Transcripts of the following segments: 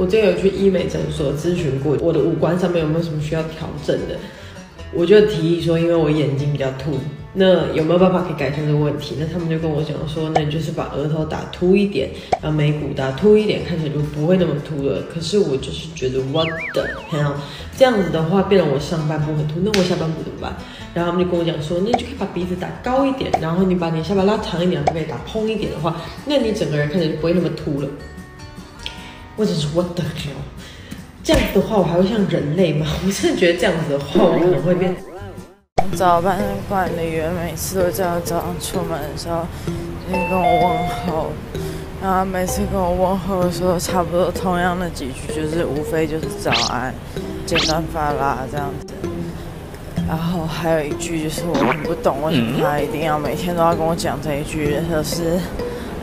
我之前有去医美诊所咨询过，我的五官上面有没有什么需要调整的？我就提议说，因为我眼睛比较凸，那有没有办法可以改善这个问题？那他们就跟我讲说，那你就是把额头打凸一点，把眉骨打凸一点，看起来就不会那么凸了。可是我就是觉得 what the hell，这样子的话变得我上半部很凸，那我下半部怎么办？然后他们就跟我讲说，那你就可以把鼻子打高一点，然后你把你下巴拉长一点，可以打蓬一点的话，那你整个人看起来就不会那么凸了。或者是 what the hell？这样子的话，我还会像人类吗？我真的觉得这样子的话，我可能会变。早班管理员每次都叫我早上出门的时候先跟我问候，然后每次跟我问候的时候，差不多同样的几句，就是无非就是早安、简单发啦这样子。然后还有一句就是我很不懂，为什么他一定要每天都要跟我讲这一句，就是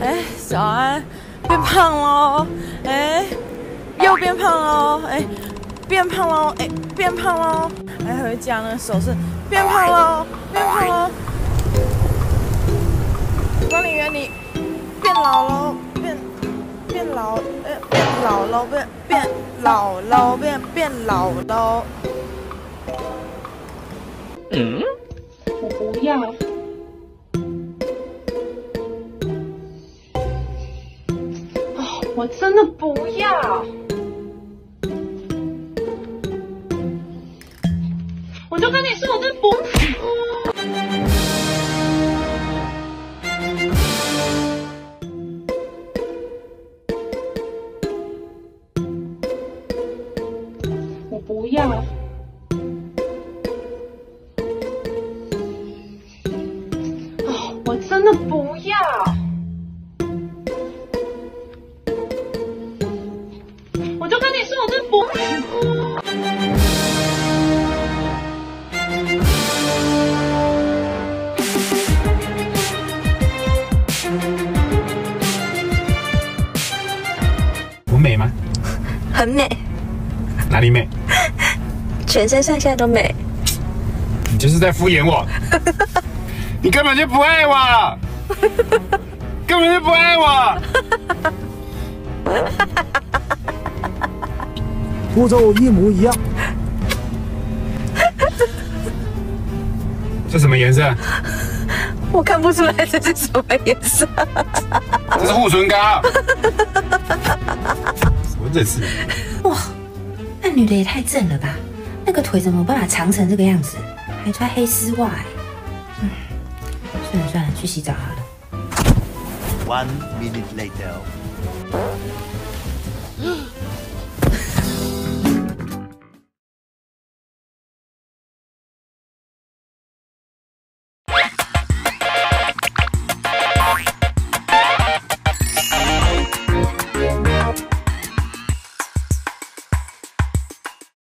哎早安。变胖喽，哎，又变胖喽，哎，变胖喽，哎，变胖喽，还会讲那个手势，变胖喽，变胖喽。管理员，你变老喽，变变老，哎，变老喽，变变老喽，变变老喽。嗯，我不要。我真的不要，我就跟你说，我真的不。我不要，哦我真的不我美吗？很美。哪里美？全身上下都美。你就是在敷衍我。你根本就不爱我。根本就不爱我。步骤一模一样。这什么颜色？我看不出来这是什么颜色。这是护唇膏。什么这是？哇，那女的也太正了吧！那个腿怎么办法长成这个样子？还穿黑丝袜。嗯，算了算了，去洗澡好了。One minute later.